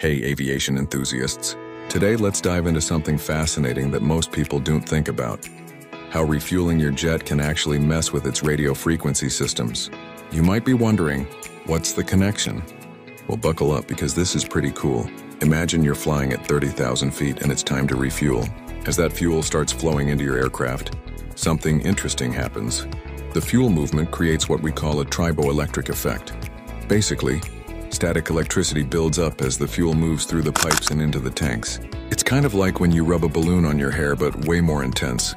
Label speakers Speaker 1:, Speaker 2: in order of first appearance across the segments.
Speaker 1: Hey, aviation enthusiasts. Today, let's dive into something fascinating that most people don't think about how refueling your jet can actually mess with its radio frequency systems. You might be wondering, what's the connection? Well, buckle up because this is pretty cool. Imagine you're flying at 30,000 feet and it's time to refuel. As that fuel starts flowing into your aircraft, something interesting happens. The fuel movement creates what we call a triboelectric effect. Basically, static electricity builds up as the fuel moves through the pipes and into the tanks. It's kind of like when you rub a balloon on your hair, but way more intense.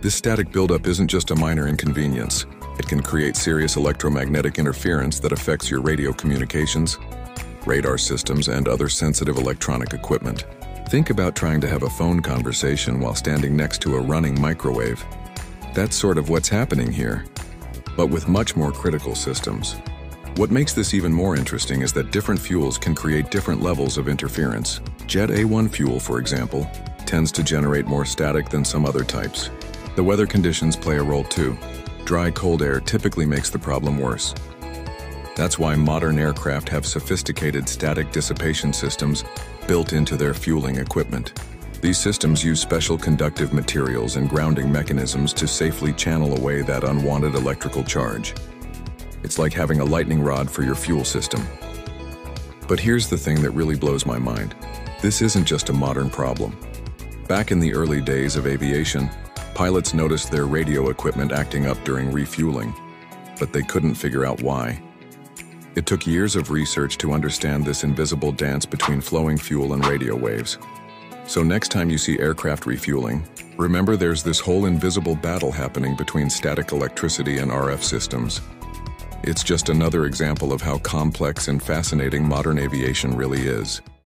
Speaker 1: This static buildup isn't just a minor inconvenience. It can create serious electromagnetic interference that affects your radio communications, radar systems, and other sensitive electronic equipment. Think about trying to have a phone conversation while standing next to a running microwave. That's sort of what's happening here, but with much more critical systems. What makes this even more interesting is that different fuels can create different levels of interference. Jet A1 fuel, for example, tends to generate more static than some other types. The weather conditions play a role too. Dry, cold air typically makes the problem worse. That's why modern aircraft have sophisticated static dissipation systems built into their fueling equipment. These systems use special conductive materials and grounding mechanisms to safely channel away that unwanted electrical charge. It's like having a lightning rod for your fuel system. But here's the thing that really blows my mind. This isn't just a modern problem. Back in the early days of aviation, pilots noticed their radio equipment acting up during refueling, but they couldn't figure out why. It took years of research to understand this invisible dance between flowing fuel and radio waves. So next time you see aircraft refueling, remember there's this whole invisible battle happening between static electricity and RF systems. It's just another example of how complex and fascinating modern aviation really is.